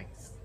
nice.